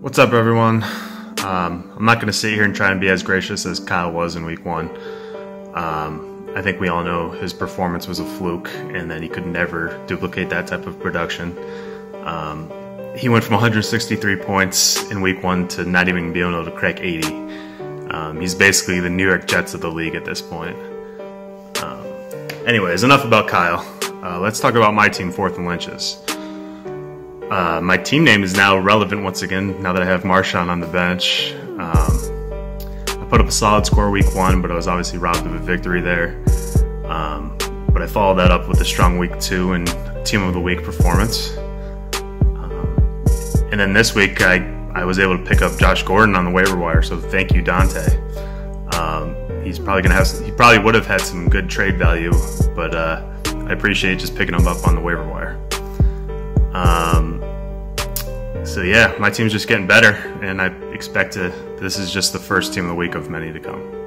What's up, everyone? Um, I'm not going to sit here and try and be as gracious as Kyle was in week one. Um, I think we all know his performance was a fluke and that he could never duplicate that type of production. Um, he went from 163 points in week one to not even being able to crack 80. Um, he's basically the New York Jets of the league at this point. Um, anyways, enough about Kyle. Uh, let's talk about my team, Fourth and Lynch's. Uh, my team name is now relevant once again now that I have Marshawn on the bench. Um, I put up a solid score week one, but I was obviously robbed of a victory there. Um, but I followed that up with a strong week two and team of the week performance. Um, and then this week, I, I was able to pick up Josh Gordon on the waiver wire, so thank you, Dante. Um, he's probably gonna have he probably would have had some good trade value, but uh, I appreciate just picking him up on the waiver wire. So yeah, my team's just getting better, and I expect to. This is just the first team of the week of many to come.